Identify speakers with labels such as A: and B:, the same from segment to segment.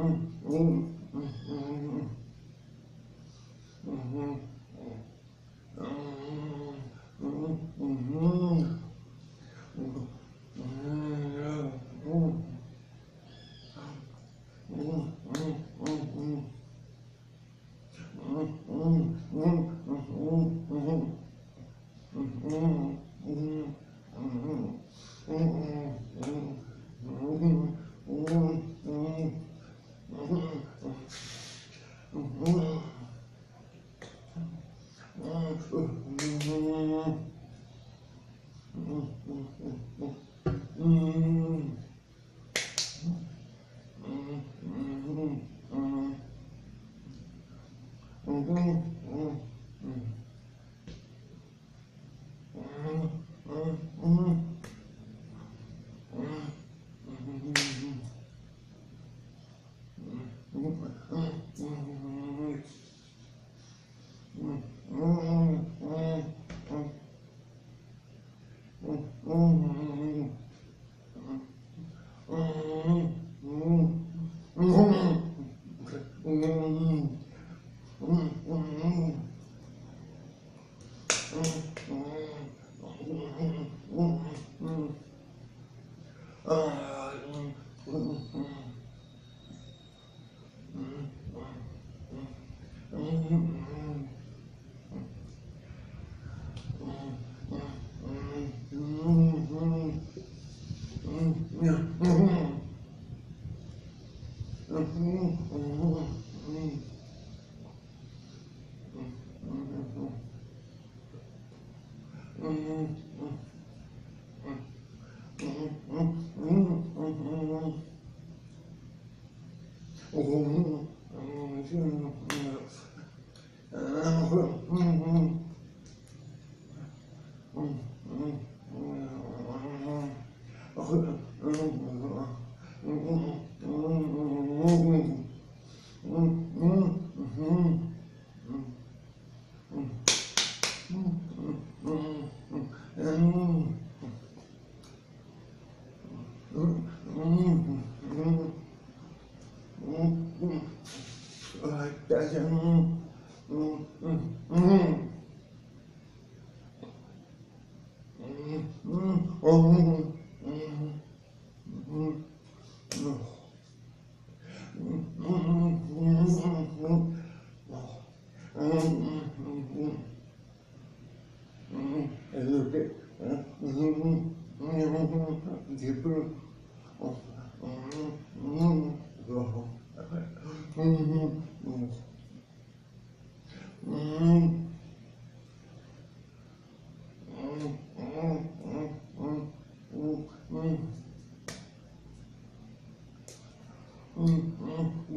A: 嗯，嗯。 음, 음, 음, 아. 嗯。Mm-hmm.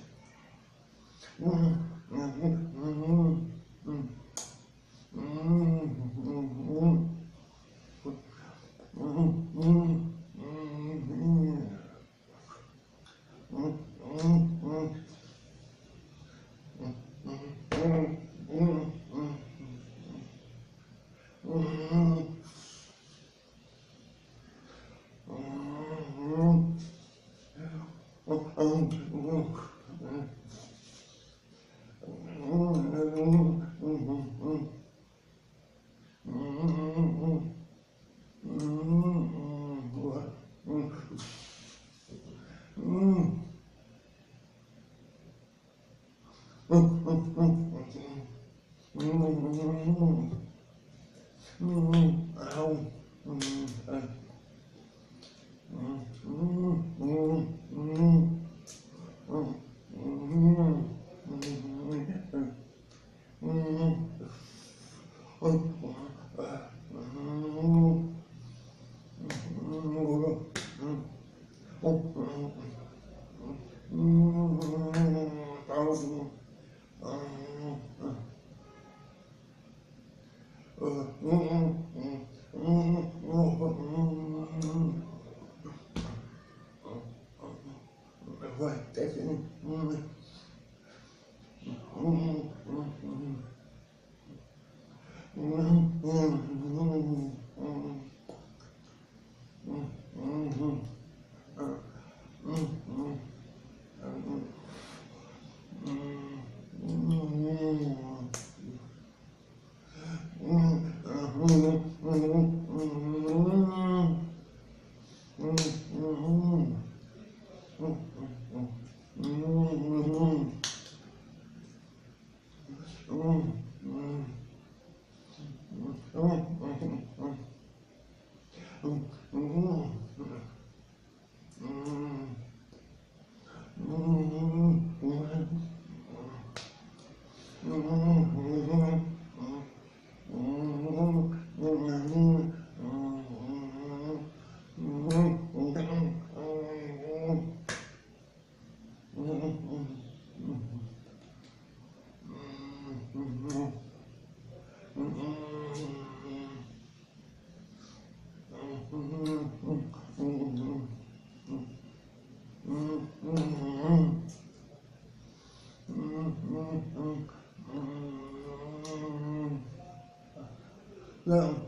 A: Mm-hmm. 嗯，哎。Vai, até que... Yeah.